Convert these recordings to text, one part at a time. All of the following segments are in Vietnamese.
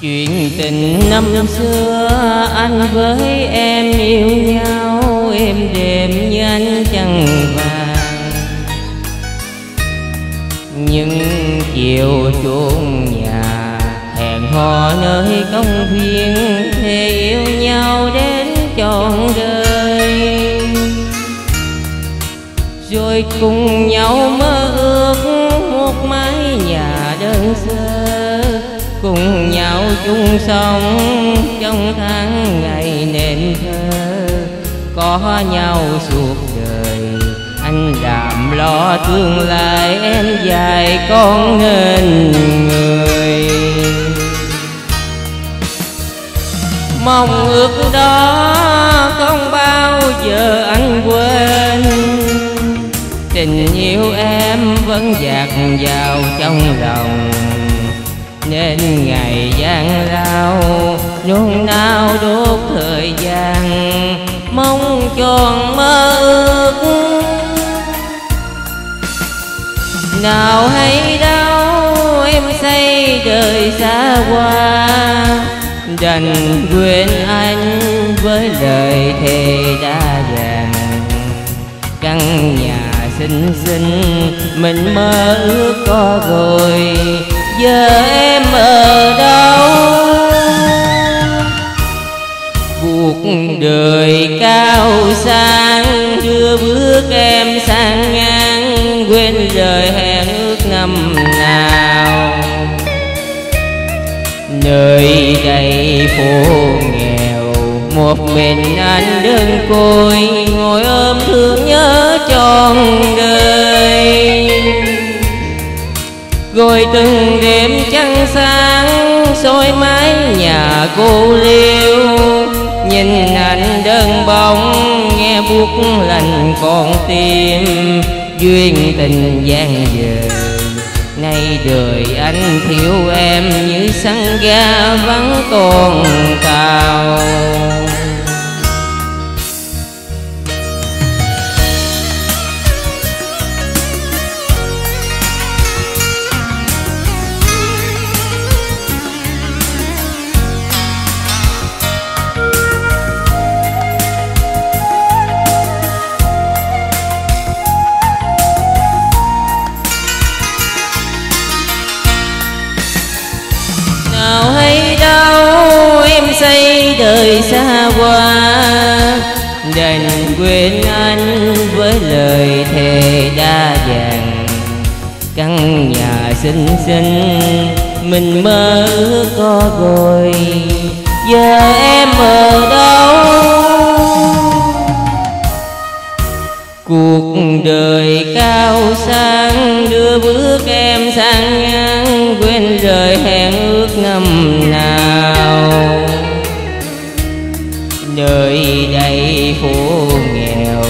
chuyện tình năm xưa, anh với em yêu nhau, em đêm như anh trăng vàng. Nhưng chiều chuông nhà, hẹn hò nơi công viên, thề yêu nhau đến trọn đời. Rồi cùng nhau mơ ước một mái nhà đơn sơ chung sống trong tháng ngày nên thơ. Có nhau suốt đời, anh đảm lo tương lai em dài con nên người. Mong ước đó không bao giờ anh quên. Tình yêu em vẫn dạt vào trong lòng nên ngày gian lao. Nôn nao đốt thời gian, mong tròn mơ ước. Nào hay đau, em xây đời xa qua đành quên anh với lời thề đã vàng. Căn nhà xinh xinh, mình mơ ước có rồi giờ em ở đâu? Cuộc đời cao sang, đưa bước em sang ngang, quên lời hẹn ước năm nào. Nơi đây phố nghèo, một mình anh đơn côi, ngồi ở rồi từng đêm trăng sáng soi mái nhà cô liêu. Nhìn anh đơn bóng, nghe buốt lành con tim. Duyên tình gian dở, nay đời anh thiếu em. Như sân ga vắng còn tàn. Say đời xa qua. Đành quên anh với lời thề đa vàng căn nhà xinh xinh, mình mơ ước có rồi giờ em ở đâu? Cuộc đời cao sang, đưa bước em sang ngang. Quên rời hẹn ước năm nơi đây phố nghèo.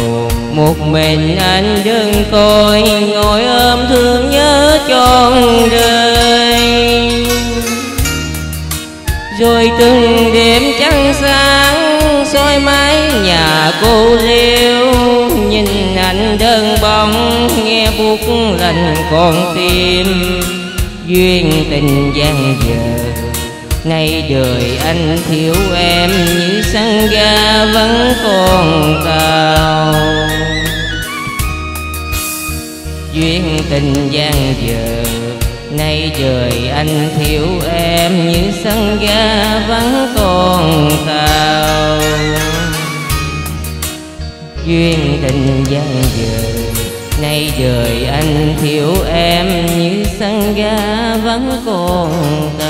Một mình anh đơn côi ngồi ôm thương nhớ trọn đời. Rồi từng đêm trăng sáng soi mái nhà cô liêu, nhìn anh đơn bóng, nghe buốt lành con tim. Duyên tình gian dở nay đời anh thiếu em, như sân ga vẫn còn cao. Duyên tình gian dở, nay đời anh thiếu em, như sân ga vẫn còn tao duyên tình gian dở, nay đời anh thiếu em, như sân ga vẫn còn tao